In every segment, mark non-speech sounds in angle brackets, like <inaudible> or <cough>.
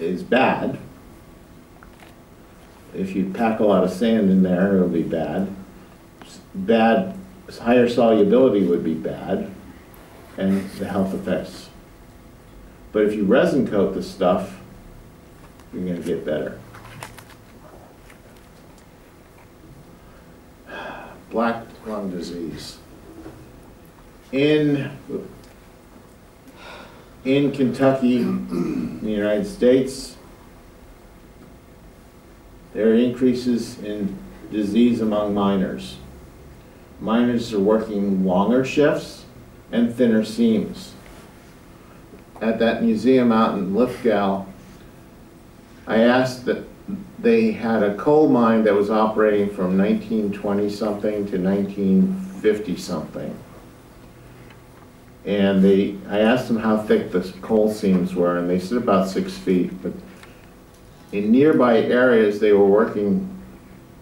is bad. If you pack a lot of sand in there, it'll be bad. Bad, higher solubility would be bad, and the health effects. But if you resin coat the stuff, you're gonna get better. <sighs> Black lung disease. In, in Kentucky, in the United States, there are increases in disease among miners. Miners are working longer shifts and thinner seams. At that museum out in Lithgow, I asked that they had a coal mine that was operating from 1920-something to 1950-something. And they, I asked them how thick the coal seams were, and they said about six feet. But in nearby areas, they were working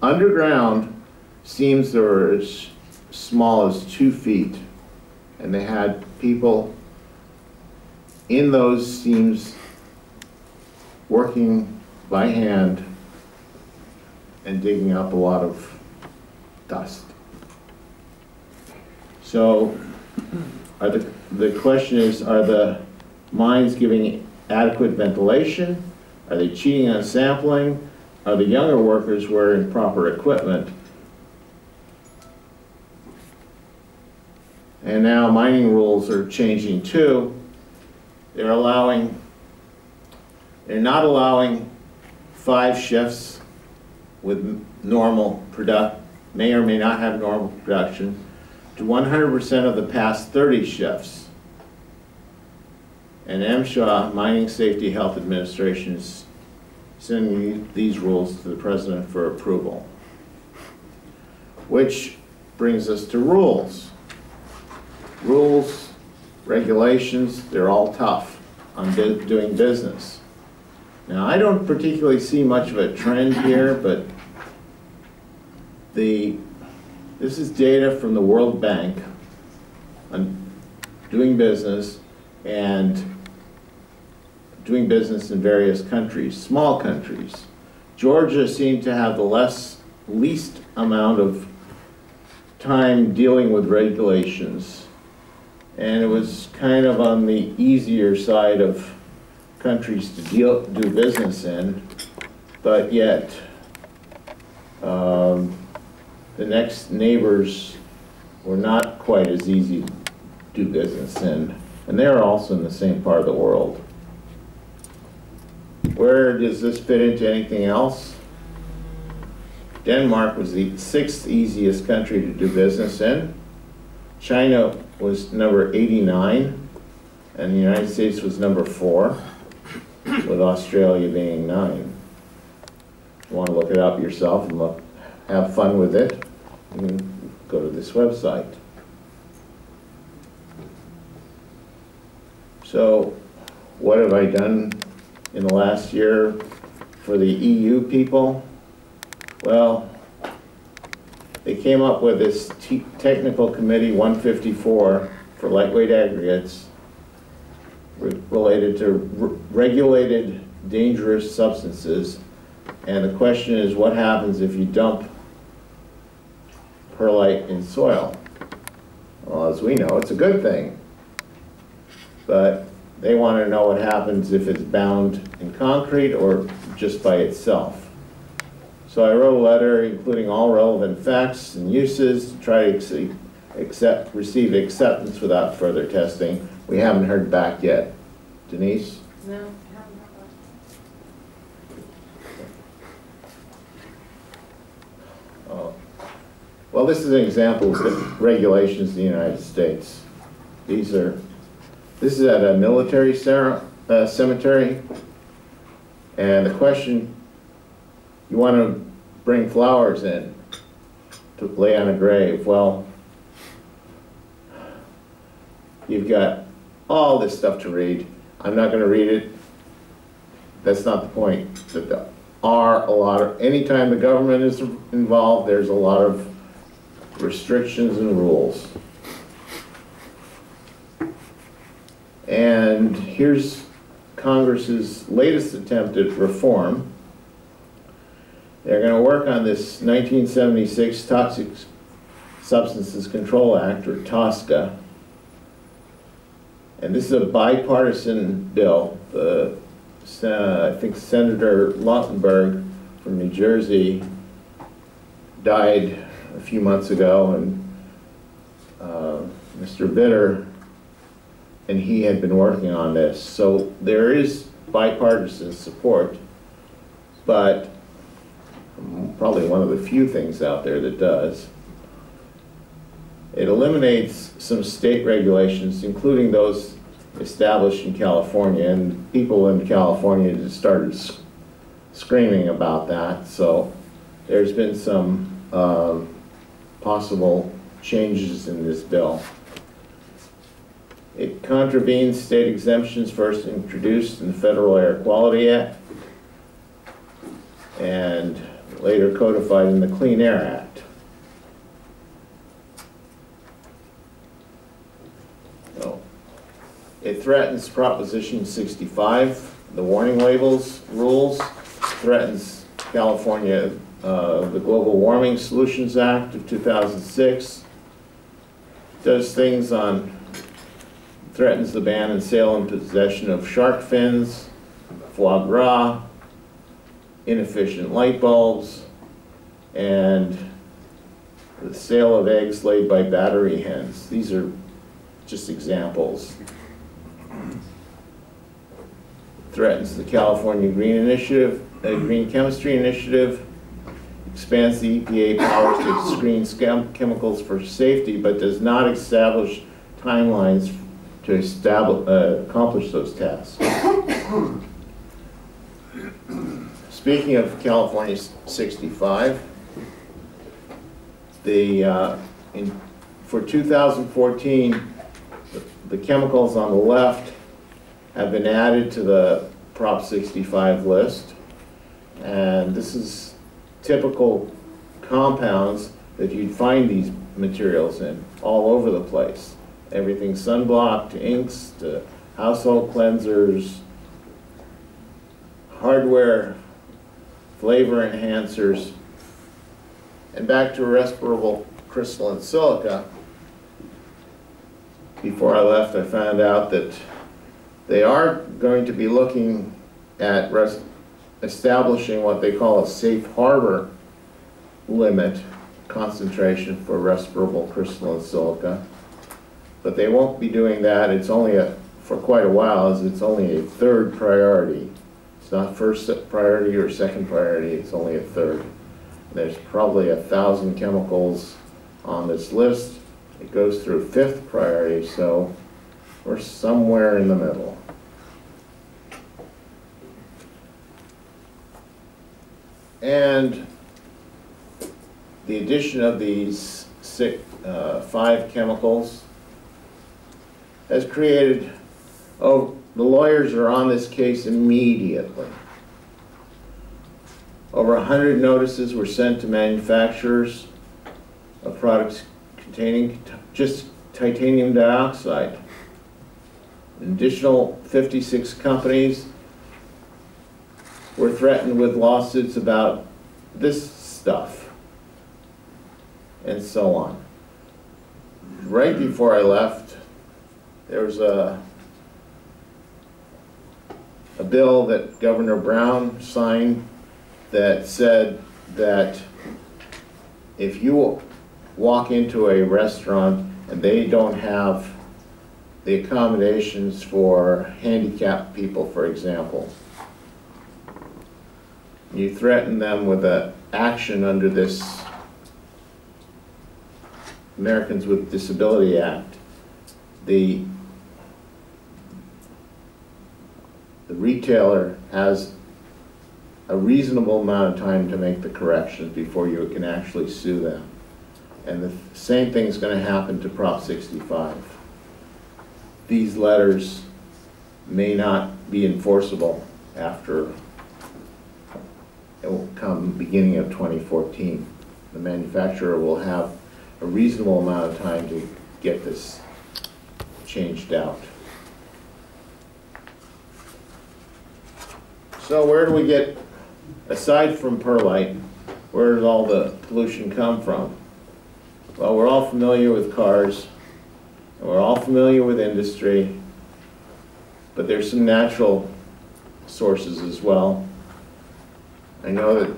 underground seams that were as small as two feet. And they had people in those seams working by hand and digging up a lot of dust. So, are the, the question is, are the mines giving adequate ventilation? Are they cheating on sampling? Are the younger workers wearing proper equipment? And now mining rules are changing too. They're allowing, they're not allowing five shifts with normal product, may or may not have normal production, to 100% of the past 30 shifts. And MSHA, Mining Safety Health Administration, is sending these rules to the president for approval. Which brings us to rules. Rules, regulations, they're all tough on doing business. Now, I don't particularly see much of a trend here, but the, this is data from the World Bank on doing business and doing business in various countries, small countries. Georgia seemed to have the less, least amount of time dealing with regulations. And it was kind of on the easier side of countries to deal, do business in, but yet, um, the next neighbors were not quite as easy to do business in, and they're also in the same part of the world. Where does this fit into anything else? Denmark was the sixth easiest country to do business in. China was number 89, and the United States was number four, with Australia being nine. If you want to look it up yourself and look, have fun with it, you go to this website. So, what have I done in the last year for the EU people? Well, they came up with this te- technical committee 154 for lightweight aggregates re- related to re- regulated dangerous substances. And the question is, what happens if you dump perlite in soil? Well, as we know, it's a good thing. But they want to know what happens if it's bound in concrete or just by itself. So I wrote a letter including all relevant facts and uses to try to accept, receive acceptance without further testing. We haven't heard back yet. Denise? No, I haven't got one. Oh. Well, this is an example of the regulations in the United States. These are, this is at a military uh, cemetery. And the question, you want to bring flowers in to lay on a grave. Well, you've got all this stuff to read. I'm not going to read it. That's not the point. There are a lot of, anytime the government is involved, there's a lot of restrictions and rules. And here's Congress's latest attempt at reform. They're going to work on this 1976 Toxic Substances Control Act, or TSCA. And this is a bipartisan bill. The, uh, I think Senator Lautenberg from New Jersey died a few months ago, and uh, Mr. Vitter and he had been working on this. So there is bipartisan support, but probably one of the few things out there that does. It eliminates some state regulations, including those established in California, and people in California just started screaming about that. So there's been some um, possible changes in this bill. It contravenes state exemptions first introduced in the Federal Air Quality Act and later codified in the Clean Air Act. So, It threatens Proposition 65, the warning labels rules, threatens California, uh, the Global Warming Solutions Act of 2006, does things on threatens the ban and sale and possession of shark fins, foie gras, inefficient light bulbs, and the sale of eggs laid by battery hens. These are just examples. Threatens the California Green Initiative, uh, Green Chemistry Initiative, expands the EPA powers to screen chemicals for safety, but does not establish timelines to establish, uh, accomplish those tasks. Speaking of California 65, the, uh, in, for 2014, the- the chemicals on the left have been added to the Prop 65 list. And this is typical compounds that you'd find these materials in all over the place everything sunblock to inks to household cleansers, hardware, flavor enhancers, and back to respirable crystalline silica. Before I left, I found out that they are going to be looking at establishing what they call a safe harbor limit concentration for respirable crystalline silica. But they won't be doing that, it's only a, for quite a while, it's only a third priority. It's not first priority or second priority, it's only a third. There's probably a thousand chemicals on this list. It goes through fifth priority, so we're somewhere in the middle. And the addition of these six, uh, five chemicals has created, oh, the lawyers are on this case immediately. Over hundred notices were sent to manufacturers of products containing just titanium dioxide. An Additional fifty-six companies were threatened with lawsuits about this stuff and so on. Right before I left, there was a, a bill that Governor Brown signed that said that if you walk into a restaurant and they don't have the accommodations for handicapped people, for example, you threaten them with a action under this Americans with Disability Act, the the retailer has a reasonable amount of time to make the corrections before you can actually sue them. And the same thing is gonna happen to Prop 65. These letters may not be enforceable after, it will come beginning of 2014. The manufacturer will have a reasonable amount of time to get this changed out. So where do we get, aside from perlite, where does all the pollution come from? Well, we're all familiar with cars, and we're all familiar with industry, but there's some natural sources as well. I know that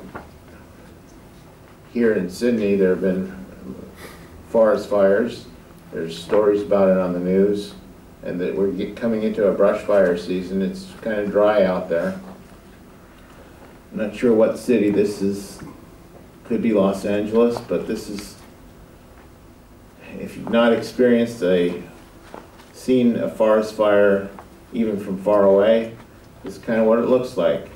here in Sydney, there have been forest fires. There's stories about it on the news, and that we're coming into a brush fire season. It's kind of dry out there. I'm not sure what city this is, could be Los Angeles, but this is, if you've not experienced a, seen a forest fire even from far away, this is kind of what it looks like.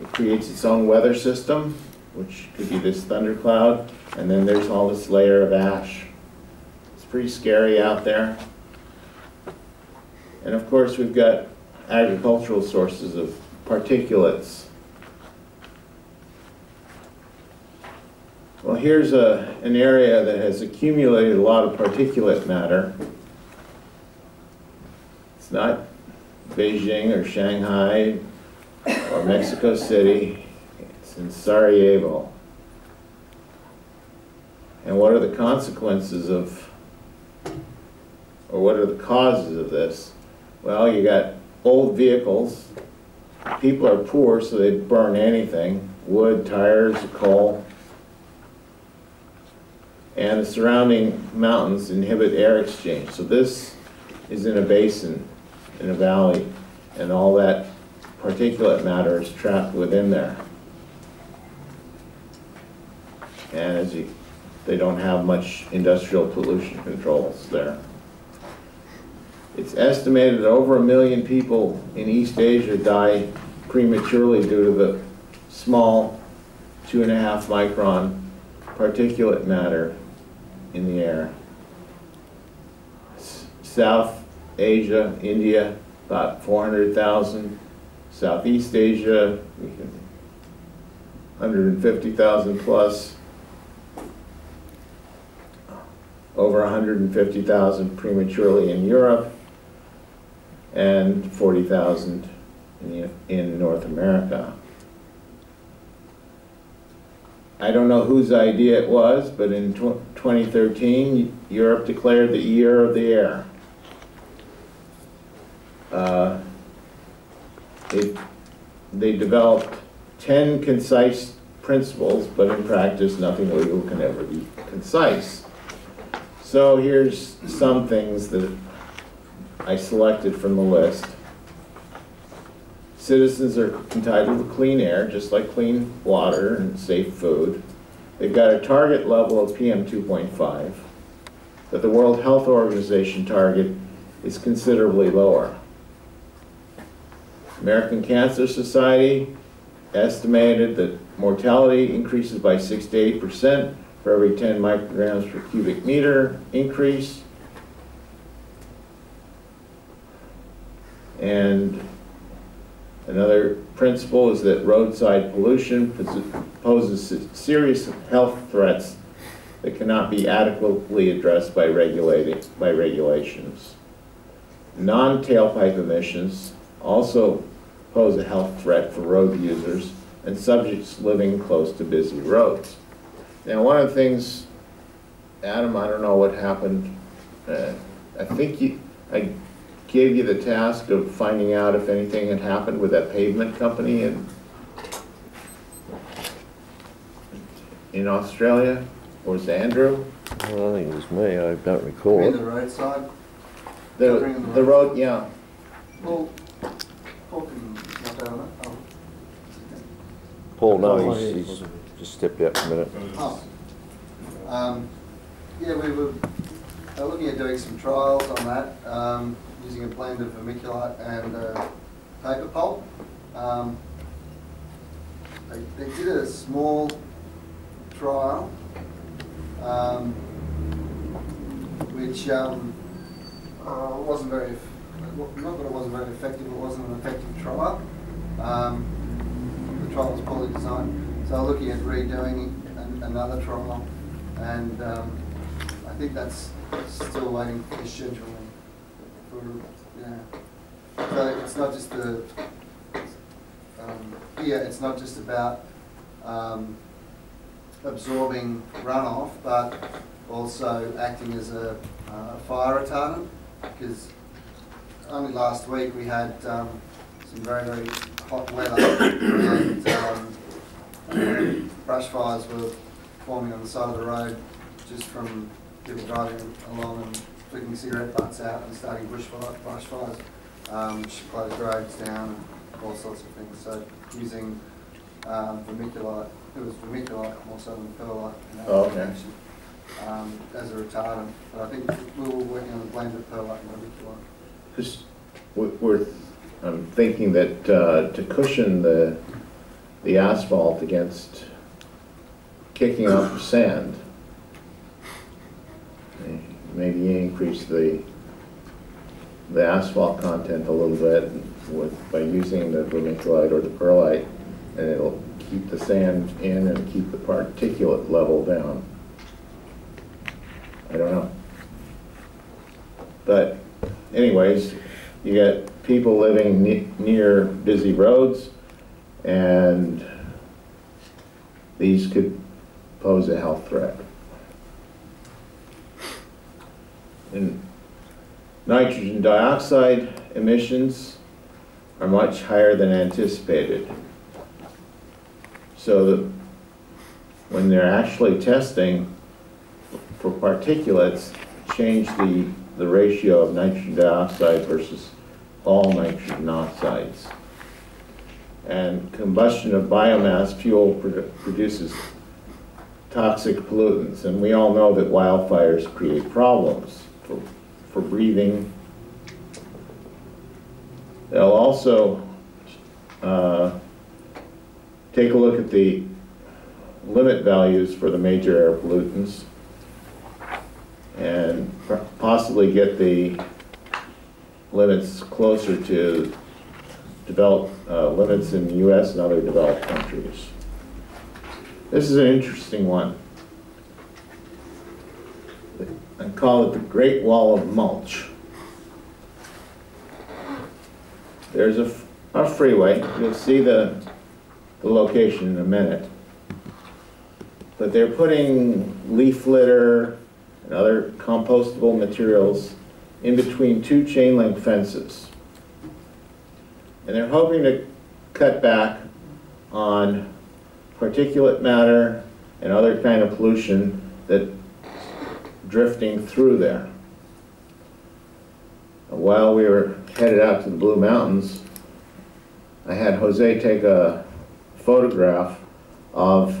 It creates its own weather system, which could be this thundercloud, and then there's all this layer of ash. It's pretty scary out there. And of course, we've got agricultural sources of particulates. Well, here's a, an area that has accumulated a lot of particulate matter. It's not Beijing or Shanghai or Mexico City, it's in Sarajevo. And what are the consequences of, or what are the causes of this? Well, you got old vehicles, people are poor, so they burn anything, wood, tires, coal. And the surrounding mountains inhibit air exchange. So this is in a basin, in a valley, and all that particulate matter is trapped within there. And as you, they don't have much industrial pollution controls there. It's estimated that over a million people in East Asia die prematurely due to the small two and a half micron particulate matter in the air. S- South Asia, India, about 400,000. Southeast Asia, 150,000 plus. Over 150,000 prematurely in Europe, and 40,000 in, in North America. I don't know whose idea it was, but in 2013, Europe declared the year of the air. Uh, They, they developed 10 concise principles, but in practice, nothing legal can ever be concise. So here's some things that I selected from the list. Citizens are entitled to clean air, just like clean water and safe food. They've got a target level of PM 2.5, but the World Health Organization target is considerably lower. American Cancer Society estimated that mortality increases by 6 to 8 percent for every 10 micrograms per cubic meter increase. And another principle is that roadside pollution poses serious health threats that cannot be adequately addressed by regulating, by regulations. Non-tailpipe emissions also pose a health threat for road users and subjects living close to busy roads. Now, one of the things, Adam, I don't know what happened, uh, I think you, I gave you the task of finding out if anything had happened with that pavement company in, in Australia, or was it Andrew? Well, I think it was me, I don't recall. In recall. the roadside, The, the road, yeah, well, Paul can knock out on it. Oh. Paul, no, Oh, he's, he's just stepped out for a minute. Oh. Um, yeah, we were looking at doing some trials on that, um, using a blend of vermiculite and uh, paper pulp. Um, they, they did a small trial, um, which um, uh, wasn't very, not that it wasn't very effective, it wasn't an effective trial. Um, the trial was poorly designed. So looking at redoing an, another trial, and um, I think that's still waiting for scheduling. For yeah, so it's not just the um, here, it's not just about um, absorbing runoff, but also acting as a uh, fire retardant, because only last week we had um, some very, very hot weather <coughs> and um, brush fires were forming on the side of the road just from people driving along and flicking cigarette butts out and starting bush fire, brush fires, um, which closed roads down and all sorts of things. So using um, vermiculite, it was vermiculite more so than perlite in that Oh, okay. um, as a retardant. But I think we were working on a blend of perlite and vermiculite. Just, we're, I'm thinking that uh, to cushion the, the asphalt against kicking up sand, maybe increase the, the asphalt content a little bit with, by using the vermiculite or the perlite, and it'll keep the sand in and keep the particulate level down. I don't know. But anyways, you got people living ne- near busy roads, and these could pose a health threat. And nitrogen dioxide emissions are much higher than anticipated. So when they're actually testing for particulates, change the, the ratio of nitrogen dioxide versus all nitrogen oxides. And combustion of biomass fuel produ- produces toxic pollutants, and we all know that wildfires create problems for, for breathing. They'll also, uh, take a look at the limit values for the major air pollutants and possibly get the limits closer to developed, uh, limits in the US and other developed countries. This is an interesting one. I call it the Great Wall of Mulch. There's a, a freeway, you'll see the, the location in a minute. But they're putting leaf litter and other compostable materials in between two chain link fences. And they're hoping to cut back on particulate matter and other kind of pollution that drifting through there. While we were headed out to the Blue Mountains, I had Jose take a photograph of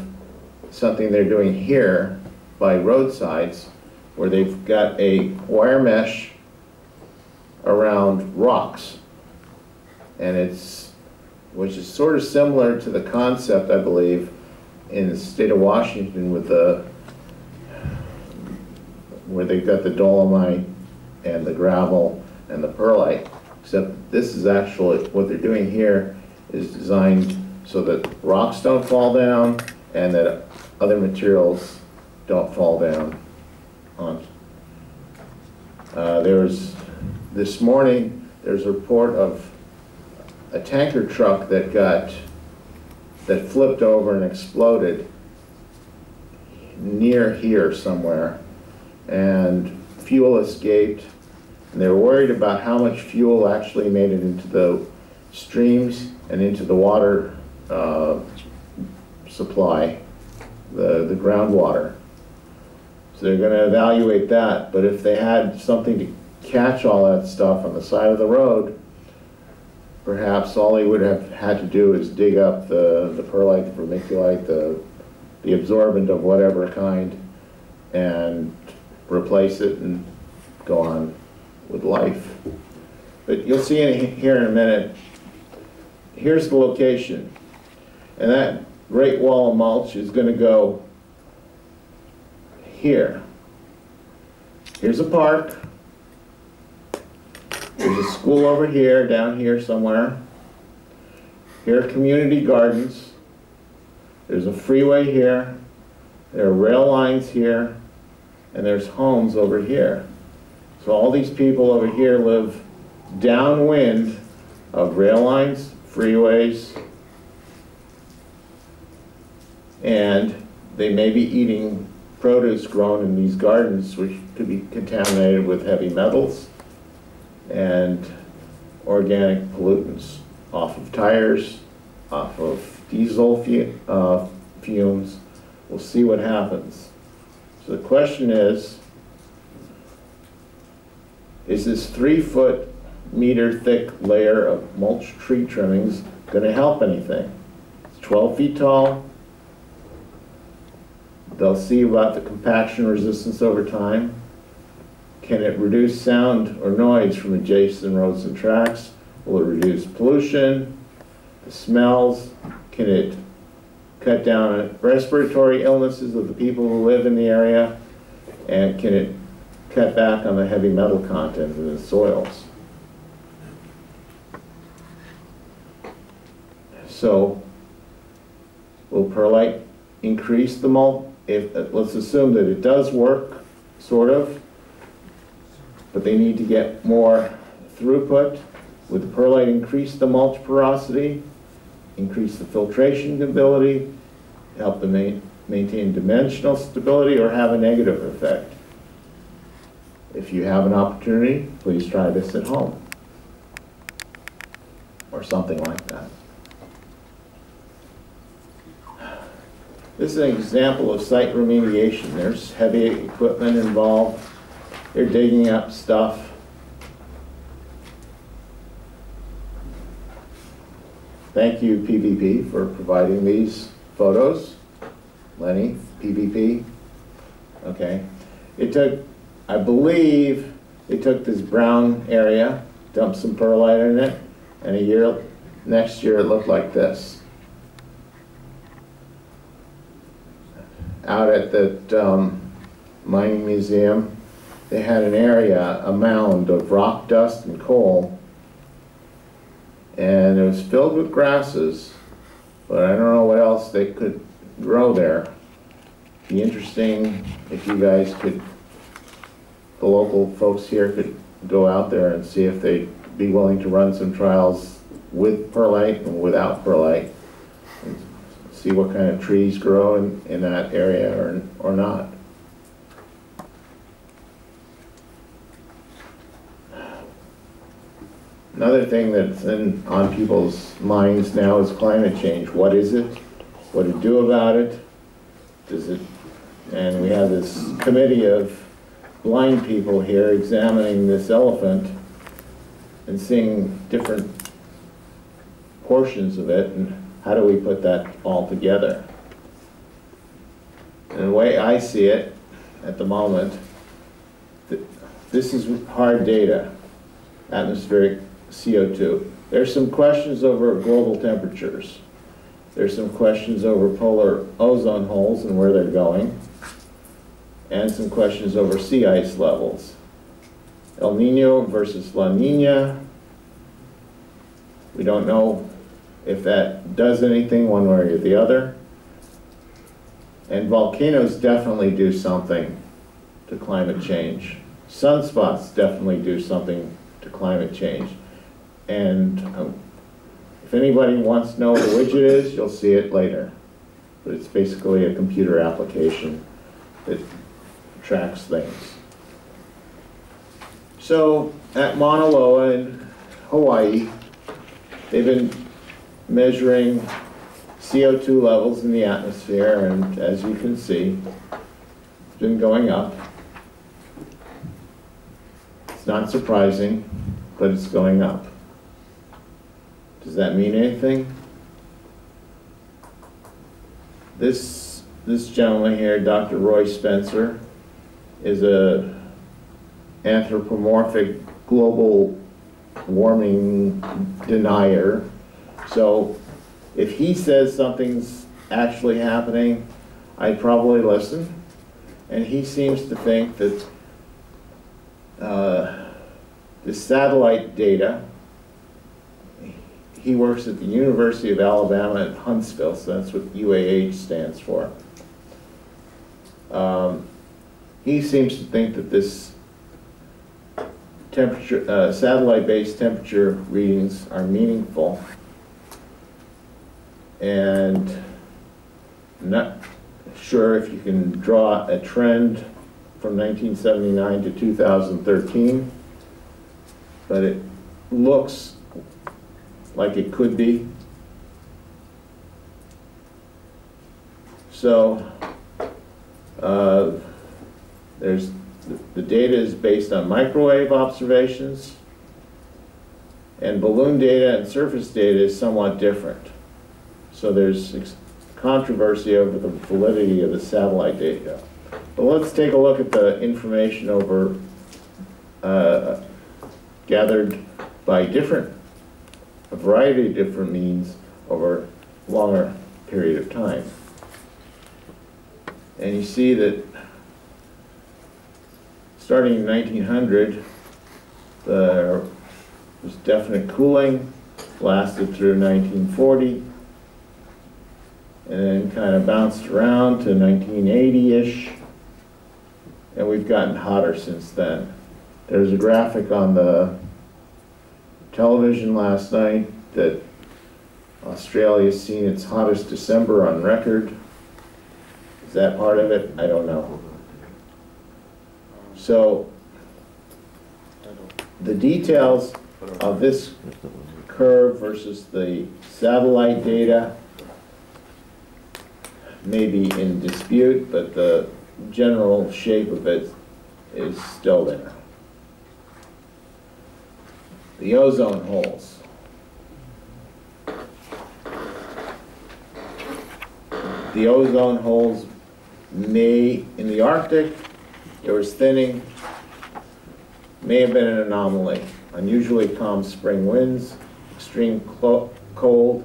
something they're doing here by roadsides where they've got a wire mesh around rocks. And it's, which is sort of similar to the concept, I believe, in the state of Washington with the, where they've got the dolomite and the gravel and the perlite, except this is actually, what they're doing here is designed so that rocks don't fall down and that other materials don't fall down on. Uh, there was, this morning, there's a report of a tanker truck that got, that flipped over and exploded near here somewhere. And fuel escaped, and they were worried about how much fuel actually made it into the streams and into the water uh, supply, the, the groundwater. So they're gonna evaluate that, but if they had something to catch all that stuff on the side of the road, perhaps all he would have had to do is dig up the, the perlite, the vermiculite, the, the absorbent of whatever kind, and replace it and go on with life. But you'll see in here in a minute, here's the location. And that great wall of mulch is gonna go here. Here's a park. There's a school over here, down here somewhere. Here are community gardens. There's a freeway here. There are rail lines here. And there's homes over here. So all these people over here live downwind of rail lines, freeways, And they may be eating produce grown in these gardens, which could be contaminated with heavy metals and organic pollutants off of tires, off of diesel uh, fumes. We'll see what happens. So the question is, is this three-foot meter thick layer of mulch tree trimmings gonna help anything? It's twelve feet tall. They'll see about the compaction resistance over time. Can it reduce sound or noise from adjacent roads and tracks? Will it reduce pollution, the smells? Can it cut down respiratory illnesses of the people who live in the area? And can it cut back on the heavy metal content in the soils? So, will perlite increase the mul, if, let's assume that it does work, sort of, but they need to get more throughput. Would the perlite increase the mulch porosity, increase the filtration ability, help them ma- maintain dimensional stability, or have a negative effect? If you have an opportunity, please try this at home. Or something like that. This is an example of site remediation. There's heavy equipment involved. They're digging up stuff. Thank you, PVP, for providing these photos. Lenny, PVP. Okay. It took, I believe, they took this brown area, dumped some perlite in it, and a year, next year it looked like this. Out at the um, mining museum, they had an area, a mound of rock dust and coal, and it was filled with grasses, but I don't know what else they could grow there. Be interesting if you guys could, the local folks here could go out there and see if they'd be willing to run some trials with perlite and without perlite. and See what kind of trees grow in, in that area or, or not. Another thing that's in, on people's minds now is climate change. What is it? What to do about it? Does it, and we have this committee of blind people here examining this elephant and seeing different portions of it and how do we put that all together? And the way I see it at the moment, th- this is hard data, atmospheric CO2. There's some questions over global temperatures. There's some questions over polar ozone holes and where they're going. And some questions over sea ice levels. El Nino versus La Nina. We don't know if that does anything one way or the other. And volcanoes definitely do something to climate change. Sunspots definitely do something to climate change. And um, if anybody wants to know what a widget is, you'll see it later. But it's basically a computer application that tracks things. So at Mauna Loa in Hawaii, they've been measuring CO2 levels in the atmosphere, and as you can see, it's been going up. It's not surprising, but it's going up. Does that mean anything? This, this gentleman here, Dr. Roy Spencer, is a anthropomorphic global warming denier. So if he says something's actually happening, I'd probably listen. And he seems to think that uh, the satellite data, he works at the University of Alabama at Huntsville, so that's what UAH stands for. Um, he seems to think that this temperature, uh, satellite-based temperature readings are meaningful. And I'm not sure if you can draw a trend from 1979 to 2013, but it looks like it could be. So, uh, there's, the data is based on microwave observations, and balloon data and surface data is somewhat different. So there's controversy over the validity of the satellite data. But let's take a look at the information over, uh, gathered by different, variety of different means over a longer period of time. And you see that starting in 1900, there was definite cooling, lasted through 1940, and then kind of bounced around to 1980-ish, and we've gotten hotter since then. There's a graphic on the television last night that Australia's seen its hottest December on record. Is that part of it? I don't know. So, the details of this curve versus the satellite data may be in dispute, but the general shape of it is still there. The ozone holes. The ozone holes may, in the Arctic, there was thinning, may have been an anomaly. Unusually calm spring winds, extreme cold,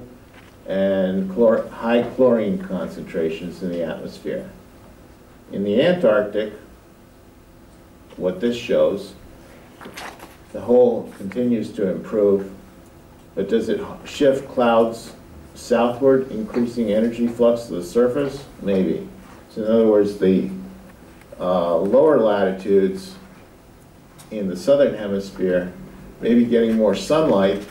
and chlor- high chlorine concentrations in the atmosphere. In the Antarctic, what this shows, the hole continues to improve, but does it shift clouds southward, increasing energy flux to the surface? Maybe. So in other words, the uh, lower latitudes in the southern hemisphere may be getting more sunlight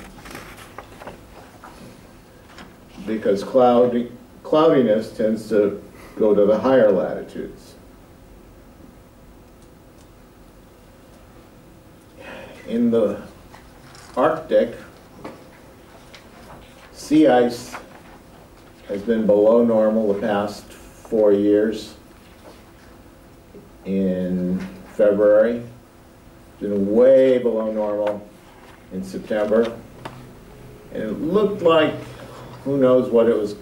because cloudy, cloudiness tends to go to the higher latitudes. In the Arctic, sea ice has been below normal the past four years. In February, been way below normal in September. And it looked like, who knows what it was,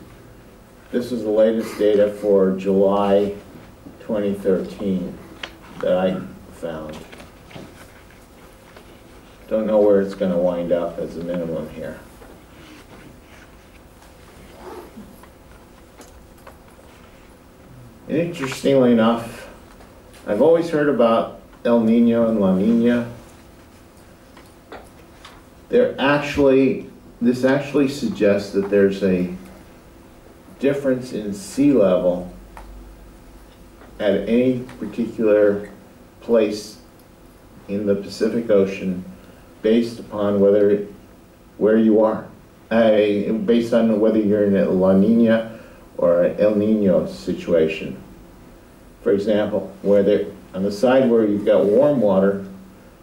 this was the latest data for July 2013 that I found. Don't know where it's gonna wind up as a minimum here. Interestingly enough, I've always heard about El Nino and La Nina. They're actually, this actually suggests that there's a difference in sea level at any particular place in the Pacific Ocean based upon whether, where you are. Uh, based on whether you're in La Nina or an El Nino situation. For example, where there, on the side where you've got warm water,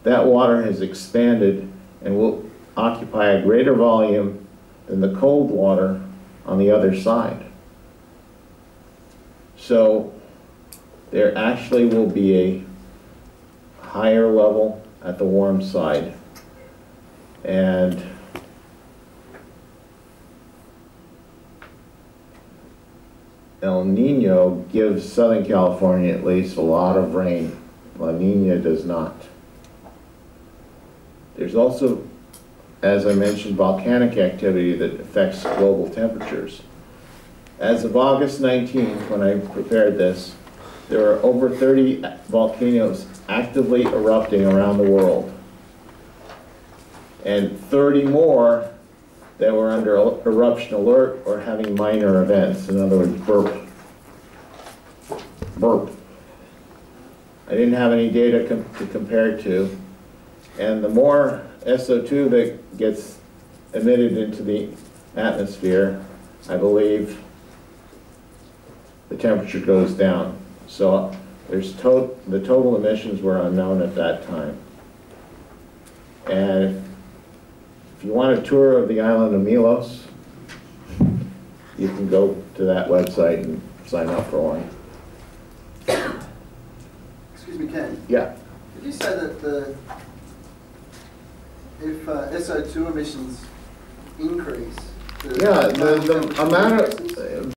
that water has expanded and will occupy a greater volume than the cold water on the other side. So there actually will be a higher level at the warm side. And El Nino gives Southern California at least a lot of rain. La Nina does not. There's also, as I mentioned, volcanic activity that affects global temperatures. As of August 19th, when I prepared this, there are over 30 volcanoes actively erupting around the world. And 30 more that were under eruption alert or having minor events, in other words, burp. Burp. I didn't have any data com- to compare to. And the more SO2 that gets emitted into the atmosphere, I believe, the temperature goes down. So there's to, the total emissions were unknown at that time. And if you want a tour of the island of Milos, you can go to that website and sign up for one. Excuse me, Ken, Yeah, did you say that the, if uh, SO2 emissions increase? the yeah, the, the amount of,